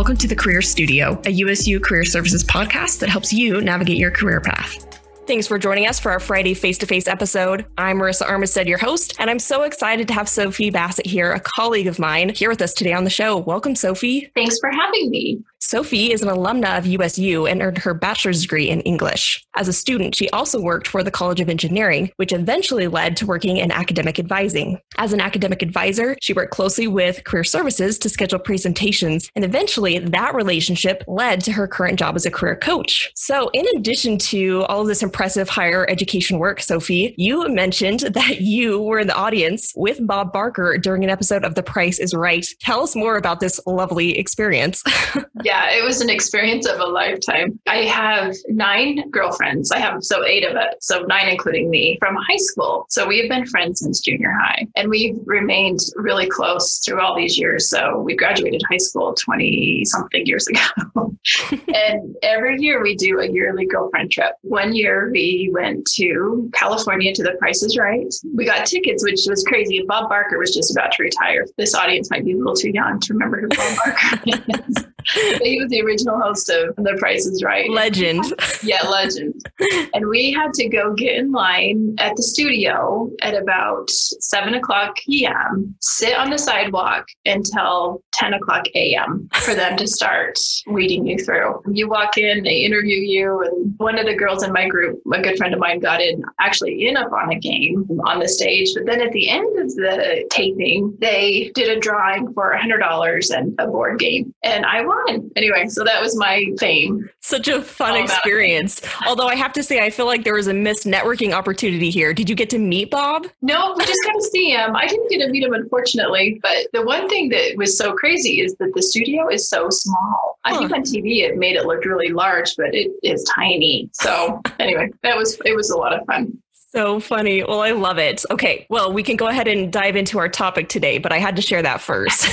Welcome to the Career Studio, a USU career services podcast that helps you navigate your career path. Thanks for joining us for our Friday face to face episode. I'm Marissa Armistead, your host, and I'm so excited to have Sophie Bassett here, a colleague of mine, here with us today on the show. Welcome, Sophie. Thanks for having me. Sophie is an alumna of USU and earned her bachelor's degree in English. As a student, she also worked for the College of Engineering, which eventually led to working in academic advising. As an academic advisor, she worked closely with Career Services to schedule presentations, and eventually that relationship led to her current job as a career coach. So, in addition to all of this impressive higher education work, Sophie, you mentioned that you were in the audience with Bob Barker during an episode of The Price is Right. Tell us more about this lovely experience. yeah, it was an experience of a lifetime. I have nine girlfriends. I have so eight of it, so nine including me from high school. So we have been friends since junior high, and we've remained really close through all these years. So we graduated high school 20 something years ago. and every year we do a yearly girlfriend trip. One year we went to California to the Price is Right. We got tickets, which was crazy. Bob Barker was just about to retire. This audience might be a little too young to remember who Bob Barker is. he was the original host of The Price is Right. Legend. yeah, legend. And we had to go get in line at the studio at about seven o'clock p.m., sit on the sidewalk until 10 o'clock a.m. for them to start weeding you through. You walk in, they interview you, and one of the girls in my group, a good friend of mine, got in actually in up on a game on the stage. But then at the end of the taping, they did a drawing for $100 and a board game. And I won. Anyway, so that was my fame. Such a fun experience. Although I have to say, I feel like there was a missed networking opportunity here. Did you get to meet Bob? No, we just got to see him. I didn't get to meet him, unfortunately. But the one thing that was so crazy is that the studio is so small. Huh. I think on TV it made it look really large, but it is tiny. So anyway, that was it was a lot of fun. So funny. Well, I love it. Okay. Well, we can go ahead and dive into our topic today, but I had to share that first.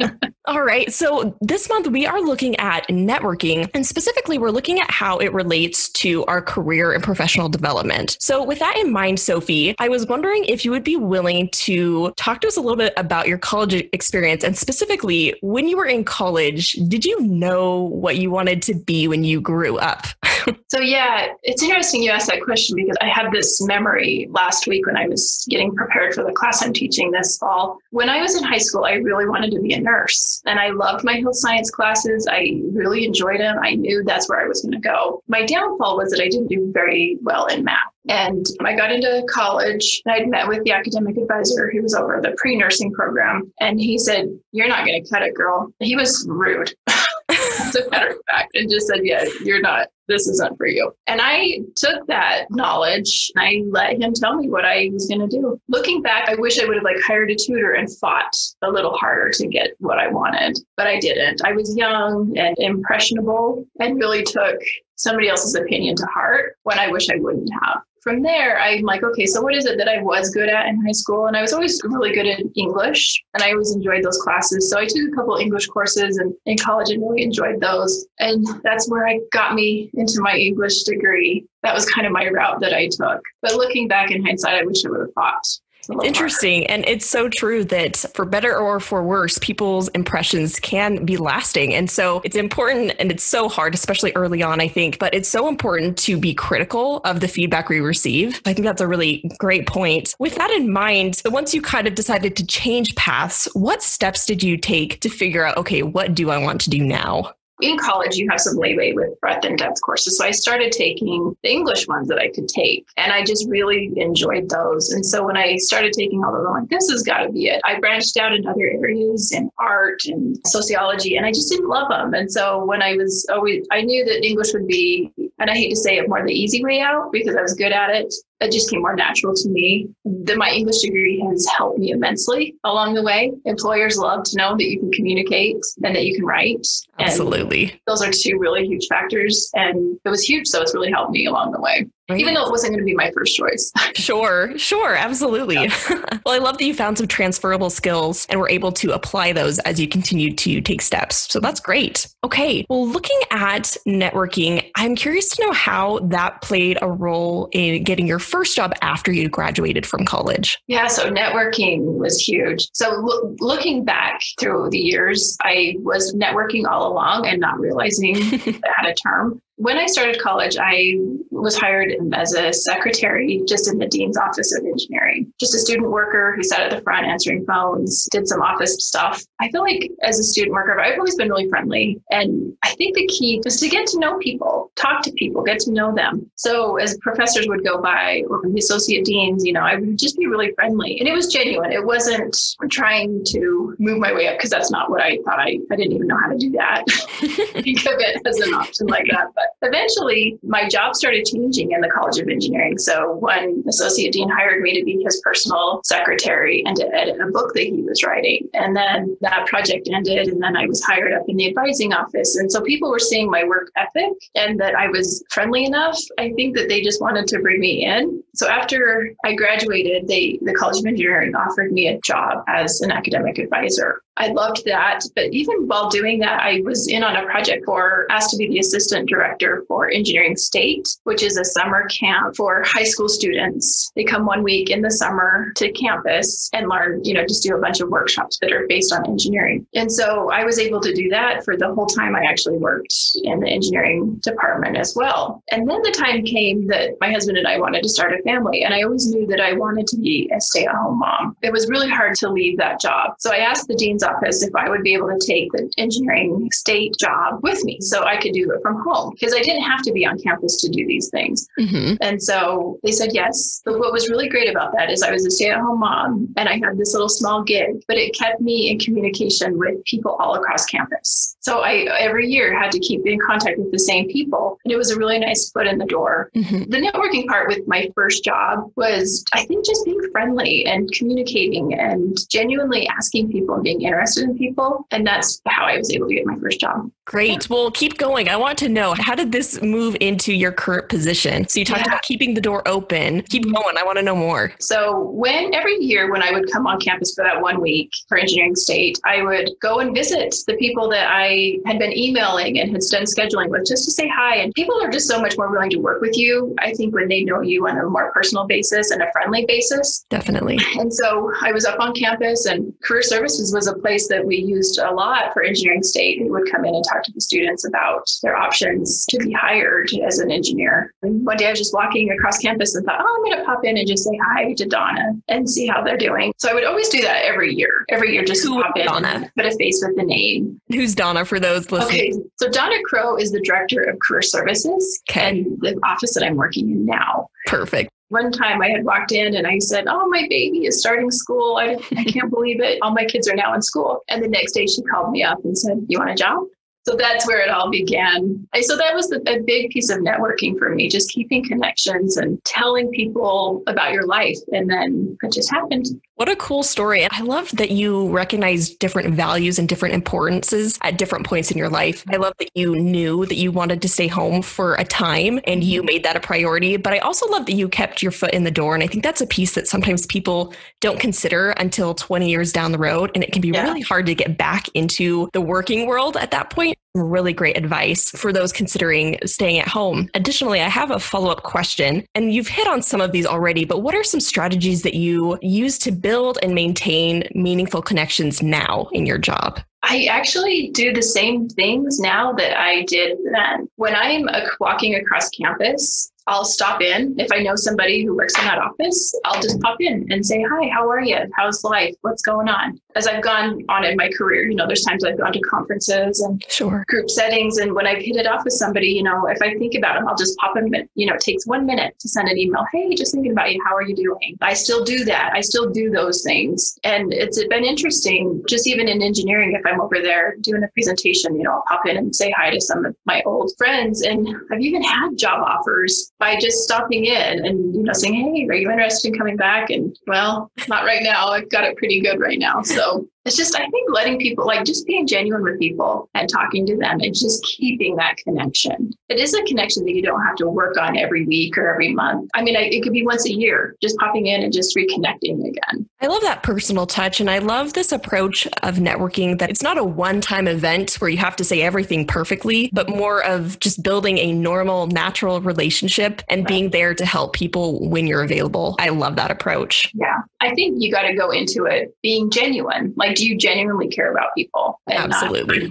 All right. So this month we are looking at networking and specifically we're looking at how it relates to our career and professional development. So with that in mind, Sophie, I was wondering if you would be willing to talk to us a little bit about your college experience and specifically when you were in college, did you know what you wanted to be when you grew up? so yeah, it's interesting you asked that question because I had this memory last week when I was getting prepared for the class I'm teaching this fall. When I was in high school, I really wanted to be a nurse and I loved my health science classes. I really enjoyed them. I knew that's where I was going to go. My downfall was that I didn't do very well in math. And I got into college and I'd met with the academic advisor who was over the pre nursing program. And he said, You're not going to cut it, girl. He was rude. As a matter of fact, and just said, Yeah, you're not this isn't for you. And I took that knowledge I let him tell me what I was going to do. Looking back, I wish I would have like hired a tutor and fought a little harder to get what I wanted, but I didn't. I was young and impressionable and really took somebody else's opinion to heart when I wish I wouldn't have from there, I'm like, okay, so what is it that I was good at in high school? And I was always really good at English and I always enjoyed those classes. So I took a couple English courses and in college and really enjoyed those. And that's where I got me into my English degree. That was kind of my route that I took. But looking back in hindsight, I wish I would have fought it's interesting. And it's so true that for better or for worse, people's impressions can be lasting. And so it's important and it's so hard, especially early on, I think, but it's so important to be critical of the feedback we receive. I think that's a really great point. With that in mind, so once you kind of decided to change paths, what steps did you take to figure out, okay, what do I want to do now? In college, you have some leeway with breadth and depth courses. So I started taking the English ones that I could take, and I just really enjoyed those. And so when I started taking all them, I'm like, this has got to be it. I branched out in other areas in art and sociology, and I just didn't love them. And so when I was always, I knew that English would be, and I hate to say it, more the easy way out because I was good at it that just came more natural to me. That my English degree has helped me immensely along the way. Employers love to know that you can communicate and that you can write. Absolutely. those are two really huge factors. And it was huge. So it's really helped me along the way. Right. Even though it wasn't going to be my first choice. sure, sure, absolutely. Yeah. well, I love that you found some transferable skills and were able to apply those as you continue to take steps. So that's great. Okay, well, looking at networking, I'm curious to know how that played a role in getting your first job after you graduated from college. Yeah, so networking was huge. So lo- looking back through the years, I was networking all along and not realizing it had a term when I started college, I was hired as a secretary just in the dean's office of engineering, just a student worker who sat at the front answering phones, did some office stuff. I feel like as a student worker, I've always been really friendly. And I think the key is to get to know people, talk to people, get to know them. So as professors would go by or the associate deans, you know, I would just be really friendly. And it was genuine. It wasn't trying to move my way up because that's not what I thought. I, I didn't even know how to do that. Think of it as an option like that. But eventually my job started changing in the College of Engineering. So one associate dean hired me to be his personal secretary and to edit a book that he was writing. And then that project ended and then I was hired up in the advising office. And so people were seeing my work ethic and that I was friendly enough. I think that they just wanted to bring me in. So after I graduated, they the College of Engineering offered me a job as an academic advisor. I loved that. But even while doing that, I was in on a project for asked to be the assistant director for Engineering State, which is a summer camp for high school students. They come one week in the summer to campus and learn, you know, just do a bunch of workshops that are based on engineering. And so I was able to do that for the whole time I actually worked in the engineering department as well. And then the time came that my husband and I wanted to start a family. And I always knew that I wanted to be a stay at home mom. It was really hard to leave that job. So I asked the dean's office if I would be able to take the engineering state job with me so I could do it from home because I didn't have to be on campus to do these things. Mm-hmm. And so they said yes. But what was really great about that is I was a stay at home mom and I had this little small gig, but it kept me in communication with people all across campus. So I every year had to keep in contact with the same people. And it was a really nice foot in the door. Mm-hmm. The networking part with my first job was, I think, just being friendly and communicating and genuinely asking people and being interested in people. And that's how I was able to get my first job. Great. Well, keep going. I want to know how did this move into your current position? So you talked yeah. about keeping the door open. Keep mm-hmm. going. I want to know more. So when every year when I would come on campus for that one week for engineering state, I would go and visit the people that I had been emailing and had done scheduling with just to say hi. And people are just so much more willing to work with you. I think when they know you on a more personal basis and a friendly basis. Definitely. And so I was up on campus and career services was a place that we used a lot for engineering state. We would come in and talk to the students about their options to be hired as an engineer. And one day I was just walking across campus and thought, oh, I'm going to pop in and just say hi to Donna and see how they're doing. So I would always do that every year. Every year, just Who pop in, Donna? put a face with the name. Who's Donna for those listening? Okay, so Donna Crow is the director of career services okay. and the office that I'm working in now. Perfect one time I had walked in and I said, Oh, my baby is starting school. I, I can't believe it. All my kids are now in school. And the next day she called me up and said, You want a job? So that's where it all began. So that was a big piece of networking for me, just keeping connections and telling people about your life. And then it just happened. What a cool story. I love that you recognize different values and different importances at different points in your life. I love that you knew that you wanted to stay home for a time and you made that a priority. But I also love that you kept your foot in the door. And I think that's a piece that sometimes people don't consider until 20 years down the road. And it can be yeah. really hard to get back into the working world at that point really great advice for those considering staying at home. Additionally, I have a follow up question, and you've hit on some of these already, but what are some strategies that you use to build and maintain meaningful connections now in your job? I actually do the same things now that I did then. When I'm walking across campus, I'll stop in. If I know somebody who works in that office, I'll just pop in and say, Hi, how are you? How's life? What's going on? As I've gone on in my career, you know, there's times I've gone to conferences and sure. group settings. And when I've hit it off with somebody, you know, if I think about them, I'll just pop them, you know, it takes one minute to send an email. Hey, just thinking about you. How are you doing? I still do that. I still do those things. And it's been interesting, just even in engineering, if I'm over there doing a presentation, you know, I'll pop in and say hi to some of my old friends. And I've even had job offers by just stopping in and you know saying hey are you interested in coming back? And well not right now. I've got it pretty good right now. So it's just i think letting people like just being genuine with people and talking to them and just keeping that connection. It is a connection that you don't have to work on every week or every month. I mean it could be once a year just popping in and just reconnecting again. I love that personal touch and i love this approach of networking that it's not a one-time event where you have to say everything perfectly but more of just building a normal natural relationship and right. being there to help people when you're available. I love that approach. Yeah. I think you got to go into it being genuine. Like do you genuinely care about people? Absolutely.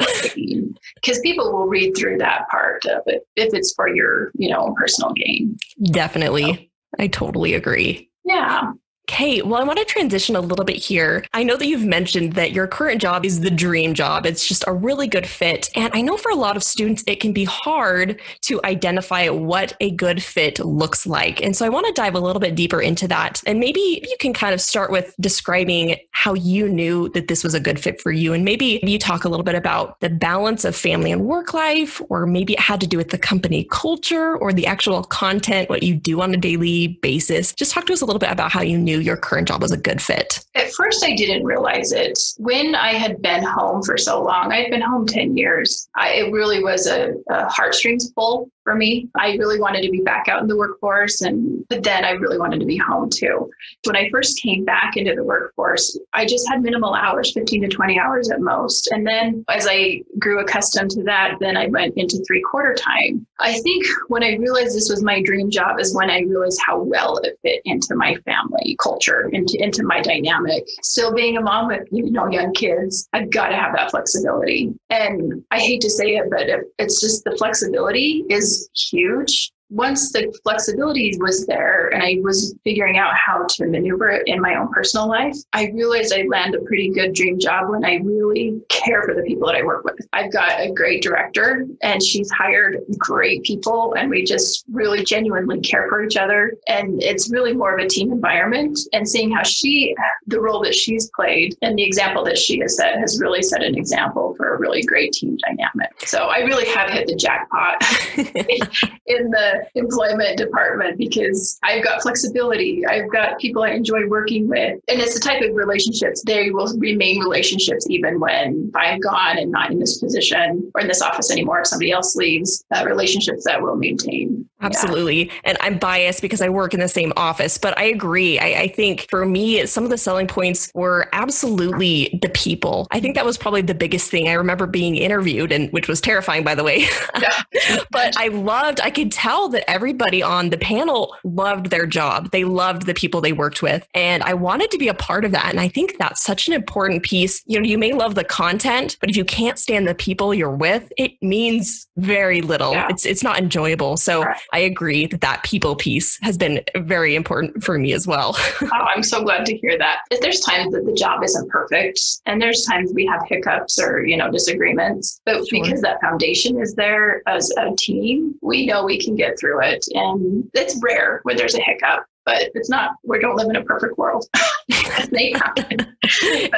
Because people will read through that part of it if it's for your, you know, personal gain. Definitely. So. I totally agree. Yeah. Okay, well, I want to transition a little bit here. I know that you've mentioned that your current job is the dream job. It's just a really good fit. And I know for a lot of students, it can be hard to identify what a good fit looks like. And so I want to dive a little bit deeper into that. And maybe you can kind of start with describing how you knew that this was a good fit for you. And maybe you talk a little bit about the balance of family and work life, or maybe it had to do with the company culture or the actual content, what you do on a daily basis. Just talk to us a little bit about how you knew knew your current job was a good fit? At first, I didn't realize it. When I had been home for so long, I had been home 10 years. I, it really was a, a heartstrings pull for me. I really wanted to be back out in the workforce, and but then I really wanted to be home too. When I first came back into the workforce, I just had minimal hours, 15 to 20 hours at most. And then as I grew accustomed to that, then I went into three quarter time. I think when I realized this was my dream job is when I realized how well it fit into my family culture, into, into my dynamic. Still being a mom with you know young kids, I've got to have that flexibility. And I hate to say it, but it's just the flexibility is huge once the flexibility was there and I was figuring out how to maneuver it in my own personal life, I realized I land a pretty good dream job when I really care for the people that I work with. I've got a great director and she's hired great people and we just really genuinely care for each other. And it's really more of a team environment and seeing how she, the role that she's played and the example that she has set has really set an example for a really great team dynamic. So I really have hit the jackpot in the employment department because I've got flexibility. I've got people I enjoy working with. And it's the type of relationships, they will remain relationships even when I'm gone and not in this position or in this office anymore. If somebody else leaves, uh, relationships that will maintain. Absolutely. Yeah. And I'm biased because I work in the same office, but I agree. I, I think for me, some of the selling points were absolutely the people. I think that was probably the biggest thing. I remember being interviewed, and which was terrifying, by the way. Yeah. but I loved, I could tell that everybody on the panel loved their job. They loved the people they worked with. And I wanted to be a part of that. And I think that's such an important piece. You know, you may love the content, but if you can't stand the people you're with, it means very little. Yeah. It's it's not enjoyable. So right. I agree that that people piece has been very important for me as well. oh, I'm so glad to hear that. There's times that the job isn't perfect and there's times we have hiccups or, you know, disagreements, but sure. because that foundation is there as a team, we know we can get through it. And it's rare when there's a hiccup, but it's not, we don't live in a perfect world. they happen.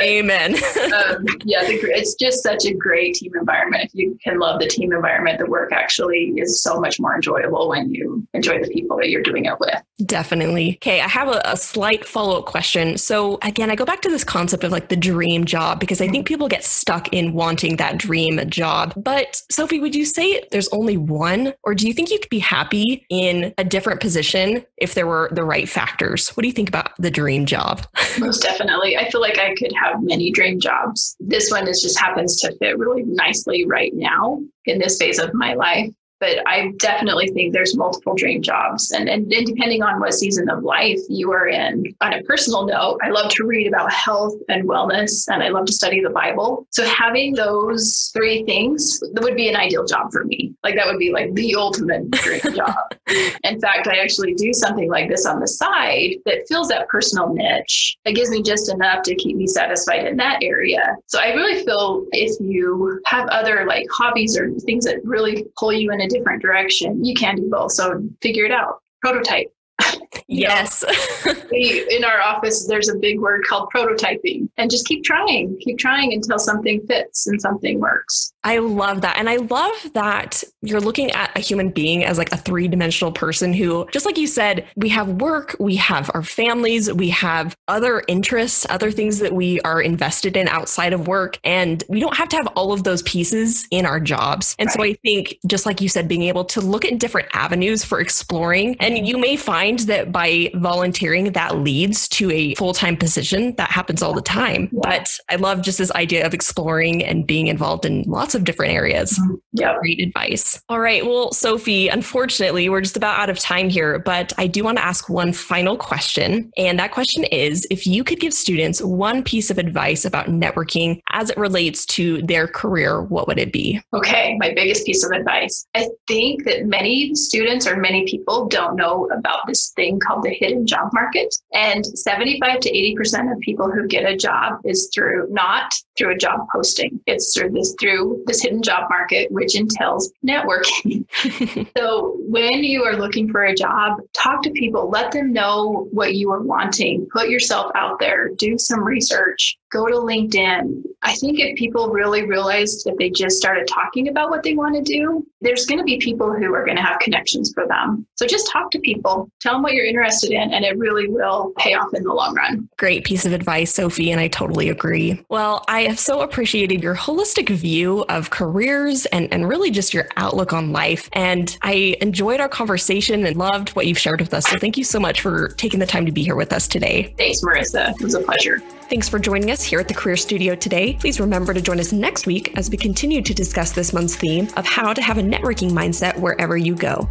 Amen. um, yeah, the, it's just such a great team environment. If you can love the team environment, the work actually is so much more enjoyable when you enjoy the people that you're doing it with. Definitely. Okay, I have a, a slight follow up question. So, again, I go back to this concept of like the dream job because I think people get stuck in wanting that dream job. But, Sophie, would you say there's only one, or do you think you could be happy in a different position if there were the right factors? What do you think about the dream job? Most definitely. I feel like I could have many dream jobs. This one is just happens to fit really nicely right now in this phase of my life but I definitely think there's multiple dream jobs. And, and, and, depending on what season of life you are in, on a personal note, I love to read about health and wellness, and I love to study the Bible. So having those three things would be an ideal job for me. Like that would be like the ultimate dream job. In fact, I actually do something like this on the side that fills that personal niche. It gives me just enough to keep me satisfied in that area. So I really feel if you have other like hobbies or things that really pull you in a different direction, you can do both. So figure it out. Prototype. yes. we, in our office, there's a big word called prototyping, and just keep trying, keep trying until something fits and something works. I love that. And I love that you're looking at a human being as like a three dimensional person who, just like you said, we have work, we have our families, we have other interests, other things that we are invested in outside of work. And we don't have to have all of those pieces in our jobs. And right. so I think, just like you said, being able to look at different avenues for exploring, and you may find that by volunteering, that leads to a full time position. That happens all the time. Yeah. But I love just this idea of exploring and being involved in lots of different areas. Mm-hmm. Yeah. Great advice. All right. Well, Sophie, unfortunately, we're just about out of time here, but I do want to ask one final question. And that question is if you could give students one piece of advice about networking as it relates to their career, what would it be? Okay. My biggest piece of advice. I think that many students or many people don't know about this thing called the hidden job market. And 75 to 80% of people who get a job is through not through a job posting. It's through this through this hidden job market, which entails networking. so when you are looking for a job, talk to people, let them know what you are wanting, put yourself out there, do some research, go to LinkedIn. I think if people really realized that they just started talking about what they want to do, there's going to be people who are going to have connections for them. So just talk to people, tell them what you're interested in, and it really will pay off in the long run. Great piece of advice, Sophie, and I totally agree. Well, I have so appreciated your holistic view of careers and, and really just your outlook on life. And I enjoyed our conversation and loved what you've shared with us. So thank you so much for taking the time to be here with us today. Thanks, Marissa. It was a pleasure. Thanks for joining us here at the Career Studio today. Please remember to join us next week as we continue to discuss this month's theme of how to have a networking mindset wherever you go.